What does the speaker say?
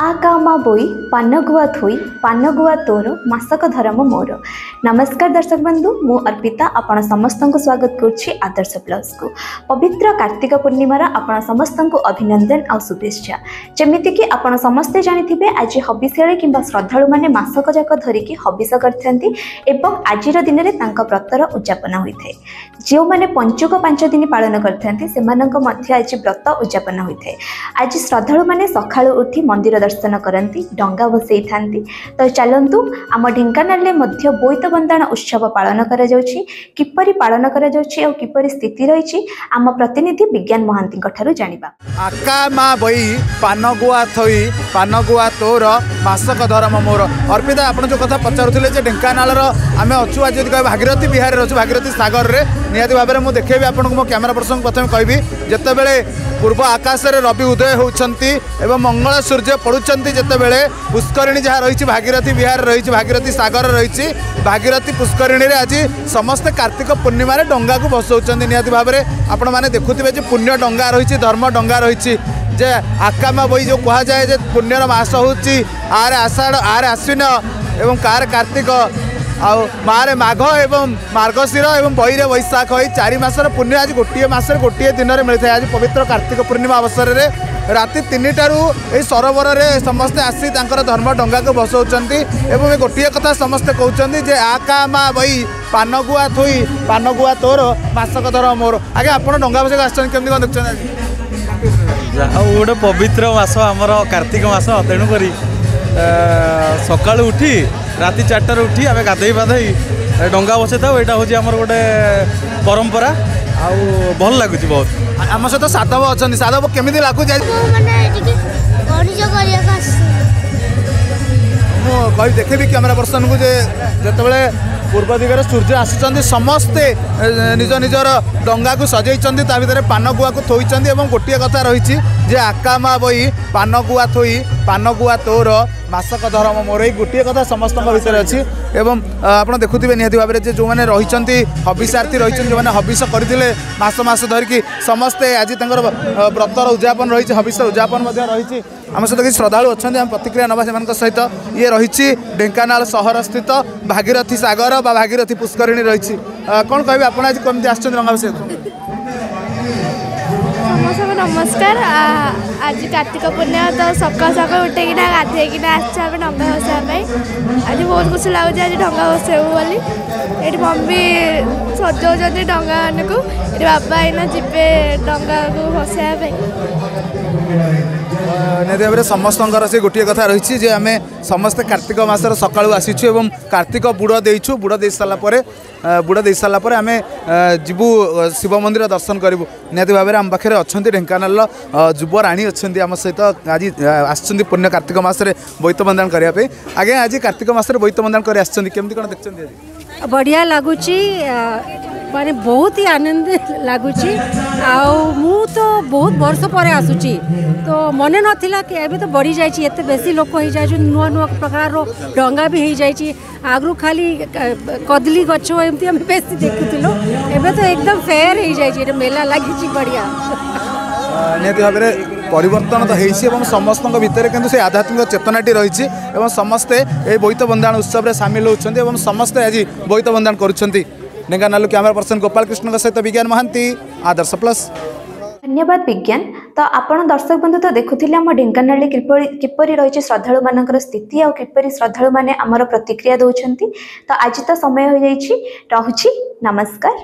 ଆ କା ମା ବୋଇ ପାନଗୁଆ ଥୋଇ ପାନଗୁଆ ତୋର ମାସକ ଧରମ ମୋର। ନମସ୍କାର ଦର୍ଶକ ବନ୍ଧୁ ମୁଁ ଅର୍ପିତା ଆପଣ ସମସ୍ତଙ୍କୁ ସ୍ୱାଗତ କରୁଛି ଆଦର୍ଶ ପ୍ଲସ୍କୁ ପବିତ୍ର କାର୍ତ୍ତିକ ପୂର୍ଣ୍ଣିମାର ଆପଣ ସମସ୍ତଙ୍କୁ ଅଭିନନ୍ଦନ ଆଉ ଶୁଭେଚ୍ଛା। ଯେମିତିକି ଆପଣ ସମସ୍ତେ ଜାଣିଥିବେ ଆଜି ହବିଷିଆଳି କିମ୍ବା ଶ୍ରଦ୍ଧାଳୁମାନେ ମାସକ ଯାକ ଧରିକି ହବିଷ କରିଥାନ୍ତି ଏବଂ ଆଜିର ଦିନରେ ତାଙ୍କ ବ୍ରତର ଉଦ୍ଯାପନ ହୋଇଥାଏ। ଯେଉଁମାନେ ପଞ୍ଚୁକ ପାଞ୍ଚ ଦିନ ପାଳନ କରିଥାନ୍ତି ସେମାନଙ୍କ ମଧ୍ୟ ଆଜି ବ୍ରତ ଉଦ୍ଯାପନ ହୋଇଥାଏ। ଆଜି ଶ୍ରଦ୍ଧାଳୁମାନେ ସକାଳୁ ଉଠି ମନ୍ଦିର ଦର୍ଶନ କରନ୍ତି ଡଙ୍ଗା ଭସେଇଥାନ୍ତି। ତ ଚାଲନ୍ତୁ ଆମ ଢେଙ୍କାନାଳରେ ମଧ୍ୟ ବୋଇତ ବନ୍ଦାଣ ଉତ୍ସବ ପାଳନ କରାଯାଉଛି। କିପରି ପାଳନ କରାଯାଉଛି ଆଉ କିପରି ସ୍ଥିତି ରହିଛି ଆମ ପ୍ରତିନିଧି ବିଜ୍ଞାନ ମହାନ୍ତିଙ୍କ ଠାରୁ ଜାଣିବା। ଆକା ମା ବଇ ପାନଗୁଆ ଥୋଇ ପାନଗୁଆ ତୋର ମାସକ ଧରମ ମୋର। ଅର୍ପିତା ଆପଣ ଯେଉଁ କଥା ପଚାରୁଥିଲେ ଯେ ଢେଙ୍କାନାଳର ଆମେ ଅଛୁ ଆଜି ଯଦି କହିବା ଭାଗୀରଥୀ ବିହାରରେ ଅଛୁ ଭାଗୀରଥୀ ସାଗରରେ ନିହାତି ଭାବରେ ମୁଁ ଦେଖେଇବି ଆପଣଙ୍କୁ ମୋ କ୍ୟାମେରା ପର୍ସନକୁ ପ୍ରଥମେ କହିବି ଯେତେବେଳେ ପୂର୍ବ ଆକାଶରେ ରବି ଉଦୟ ହେଉଛନ୍ତି ଏବଂ ମଙ୍ଗଳ ସୂର୍ଯ୍ୟ ପଡ଼ୁଛନ୍ତି ଯେତେବେଳେ ପୁଷ୍କରିଣୀ ଯାହା ରହିଛି ଭାଗୀରଥୀ ବିହାର ରହିଛି ଭାଗୀରଥୀ ସାଗର ରହିଛି ଭାଗୀରଥୀ ପୁଷ୍କରିଣୀରେ ଆଜି ସମସ୍ତେ କାର୍ତ୍ତିକ ପୂର୍ଣ୍ଣିମାରେ ଡଙ୍ଗାକୁ ଭସଉଛନ୍ତି। ନିହାତି ଭାବରେ ଆପଣମାନେ ଦେଖୁଥିବେ ଯେ ପୁଣ୍ୟ ଡଙ୍ଗା ରହିଛି ଧର୍ମ ଡଙ୍ଗା ରହିଛି। ଯେ ଆକାମା ବହି ଯେଉଁ କୁହାଯାଏ ଯେ ପୁଣ୍ୟର ମାସ ହେଉଛି ଆରେ ଆଷାଢ଼ ଆରେ ଆଶ୍ୱିନ ଏବଂ କାରେ କାର୍ତ୍ତିକ। ଆଉ ମାରେ ମାଘ ଏବଂ ମାର୍ଗଶିର ଏବଂ ବହିରେ ବୈଶାଖ। ଏଇ ଚାରି ମାସର ପୁଣ୍ୟ ଆଜି ଗୋଟିଏ ମାସରେ ଗୋଟିଏ ଦିନରେ ମିଳିଥାଏ। ଆଜି ପବିତ୍ର କାର୍ତ୍ତିକ ପୂର୍ଣ୍ଣିମା ଅବସରରେ ରାତି ତିନିଟାରୁ ଏହି ସରୋବରରେ ସମସ୍ତେ ଆସି ତାଙ୍କର ଧର୍ମ ଡଙ୍ଗାକୁ ବସଉଛନ୍ତି ଏବଂ ଗୋଟିଏ କଥା ସମସ୍ତେ କହୁଛନ୍ତି ଯେ ଆ କା ମା ବହି ପାନଗୁଆ ଥୋଇ ପାନଗୁଆ ତୋର ମାସକ ଧର ମୋର। ଆଜ୍ଞା ଆପଣ ଡଙ୍ଗା ବସେଇକି ଆସିଛନ୍ତି କେମିତି କ'ଣ ଦେଖୁଛନ୍ତି ଆଜି? ଯାହା ହଉ ଗୋଟେ ପବିତ୍ର ମାସ ଆମର କାର୍ତ୍ତିକ ମାସ ତେଣୁକରି ସକାଳୁ ଉଠି ରାତି ଚାରିଟାରୁ ଉଠି ଆମେ ଗାଧେଇ ପାଧେଇ ଡଙ୍ଗା ବସେଇଥାଉ ଏଇଟା ହେଉଛି ଆମର ଗୋଟେ ପରମ୍ପରା। ଆଉ ଭଲ ଲାଗୁଛି ବହୁତ। ଆମ ସହିତ ସାଧବ ଅଛନ୍ତି। ସାଧବ କେମିତି ଲାଗୁଛି ମୁଁ କହିବି ଦେଖିବି କ୍ୟାମେରା ପର୍ସନକୁ ଯେ ଯେତେବେଳେ ପୂର୍ବ ଦିଗରେ ସୂର୍ଯ୍ୟ ଆସୁଛନ୍ତି ସମସ୍ତେ ନିଜ ନିଜର ଡଙ୍ଗାକୁ ସଜେଇଛନ୍ତି ତା ଭିତରେ ପାନଗୁଆକୁ ଥୋଇଛନ୍ତି ଏବଂ ଗୋଟିଏ କଥା ରହିଛି ଯେ ଆକାମା ବହି ପାନଗୁଆ ଥୋଇ ପାନଗୁଆ ତୋର ମାସକ ଧରମ ମୋର ଏଇ ଗୋଟିଏ କଥା ସମସ୍ତଙ୍କ ଭିତରେ ଅଛି ଏବଂ ଆ, ଆପଣ ଦେଖୁଥିବେ ନିହାତି ଭାବରେ ଯେ ଯେଉଁମାନେ ରହିଛନ୍ତି ହବିଷାର୍ଥୀ ରହିଛନ୍ତି ଯେଉଁମାନେ ହବିଷ କରିଥିଲେ ମାସ ମାସ ଧରିକି ସମସ୍ତେ ଆଜି ତାଙ୍କର ଅ, ବ୍ରତର ଉଦ୍ଯାପନ ରହିଛି ହବିଷର ଉଦ୍ଯାପନ ମଧ୍ୟ ରହିଛି। ଆମ ସହିତ କିଛି ଶ୍ରଦ୍ଧାଳୁ ଅଛନ୍ତି ଆମେ ପ୍ରତିକ୍ରିୟା ନେବା ସେମାନଙ୍କ ସହିତ। ଇଏ ରହିଛି ଢେଙ୍କାନାଳ ସହର ସ୍ଥିତ ଭାଗୀରଥୀ ସାଗର ବା ଭାଗୀରଥୀ ପୁଷ୍କରିଣୀ ରହିଛି। ଆ, କ'ଣ କହିବେ ଆପଣ ଆଜି କେମିତି ଆସିଛନ୍ତି ରଙ୍ଗାଭିଷେକ ସମସ୍ତଙ୍କୁ ନମସ୍କାର। ଆ- ଆଜି କାର୍ତ୍ତିକ ପୂର୍ଣ୍ଣିମା ତ ସକାଳୁ ସକାଳୁ ଉଠିକିନା ଗାଧେଇକିନା ଆସିଛୁ ଆମେ ଡଙ୍ଗା ଭସାଇବା ପାଇଁ। ଆଜି ବହୁତ ଖୁସି ଲାଗୁଛି ଆଜି ଡଙ୍ଗା ଭସେଇବୁ ବୋଲି। ଏଠି ମମ୍ମି ସଜଉଛନ୍ତି ଡଙ୍ଗାମାନଙ୍କୁ ଏଠି ବାବା ଏଇନା ଯିବେ ଡଙ୍ଗାକୁ ଭସାଇବା ପାଇଁ। ନିହାତି ଭାବରେ ସମସ୍ତଙ୍କର ସେ ଗୋଟିଏ କଥା ରହିଛି ଯେ ଆମେ ସମସ୍ତେ କାର୍ତ୍ତିକ ମାସର ସକାଳୁ ଆସିଛୁ ଏବଂ କାର୍ତ୍ତିକ ବୁଡ଼ ଦେଇଛୁ ବୁଡ଼ ଦେଇ ସାରିଲା ପରେ ଆ, ବୁଡ଼ ଦେଇ ସାରିଲା ପରେ ଆମେ ଆ, ଯିବୁ ଆ, ଶିବ ମନ୍ଦିର ଦର୍ଶନ କରିବୁ। ନିହାତି ଭାବରେ ଆମ ପାଖରେ ଅଛନ୍ତି ଢେଙ୍କାନାଳର ଆ, ଯୁବ ରାଣୀ ଅଛନ୍ତି ଆମ ସହିତ। ଆଜି ଆ, ଆସିଛନ୍ତି ପୂର୍ଣ୍ଣ କାର୍ତ୍ତିକ ମାସରେ ବୋଇତ ବନ୍ଦାଣ କରିବା ପାଇଁ। ଆଜ୍ଞା ଆଜି କାର୍ତ୍ତିକ ମାସରେ ବୋଇତ ବନ୍ଦାଣ କରି ଆସିଛନ୍ତି। କେମିତି କ'ଣ ଦେଖୁଛନ୍ତି ଆଜି? ବଢ଼ିଆ ଲାଗୁଛି ଆ, ମାନେ ବହୁତ ହି ଆନନ୍ଦ ଲାଗୁଛି। ଆଉ ମୁଁ ତ ବହୁତ ବର୍ଷ ପରେ ଆସୁଛି। ତ ମନେ ନଥିଲା କି ଏବେ ତ ବଢ଼ିଯାଇଛି ଏତେ ବେଶୀ ଲୋକ ହେଇଯାଉଛନ୍ତି ନୂଆ ନୂଆ ପ୍ରକାରର ଡଙ୍ଗା ବି ହେଇଯାଇଛି। ଆଗରୁ ଖାଲି କ- କଦଳୀ ଗଛ ଏମିତି ଆମେ ବେଶୀ ଦେଖୁଥିଲୁ। ଏବେ ତ ଏକଦମ ଫେୟାର ହେଇଯାଇଛି ଏଠି ମେଲା ଲାଗିଛି ବଢ଼ିଆ। ଆ, ନିହାତି ଭାବରେ ପରିବର୍ତ୍ତନ ତ ହେଇଛି ଏବଂ ସମସ୍ତଙ୍କ ଭିତରେ କିନ୍ତୁ ସେ ଆଧ୍ୟାତ୍ମିକ ଚେତନାଟି ରହିଛି ଏବଂ ସମସ୍ତେ ଏହି ବୋଇତ ବନ୍ଦାଣ ଉତ୍ସବରେ ସାମିଲ ହେଉଛନ୍ତି ଏବଂ ସମସ୍ତେ ଆଜି ବୋଇତ ବନ୍ଦାଣ କରୁଛନ୍ତି। ଢେଙ୍କାନାଳ କ୍ୟାମେରା ପର୍ସନ ଗୋପାଳ କୃଷ୍ଣଙ୍କ ସହିତ ବିଜ୍ଞାନ ମହାନ୍ତି ଆଦର୍ଶ ପ୍ଲସ୍ ଧନ୍ୟବାଦ ବିଜ୍ଞାନ। ତ ଆପଣ ଦର୍ଶକ ବନ୍ଧୁ ତ ଦେଖୁଥିଲେ ଆମ ଢେଙ୍କାନାଳରେ କିପରି କିପରି ରହିଛି ଶ୍ରଦ୍ଧାଳୁମାନଙ୍କର ସ୍ଥିତି ଆଉ କିପରି ଶ୍ରଦ୍ଧାଳୁମାନେ ଆମର ପ୍ରତିକ୍ରିୟା ଦେଉଛନ୍ତି। ତ ଆଜି ତ ସମୟ ହୋଇଯାଇଛି। ରହୁଛି। ନମସ୍କାର।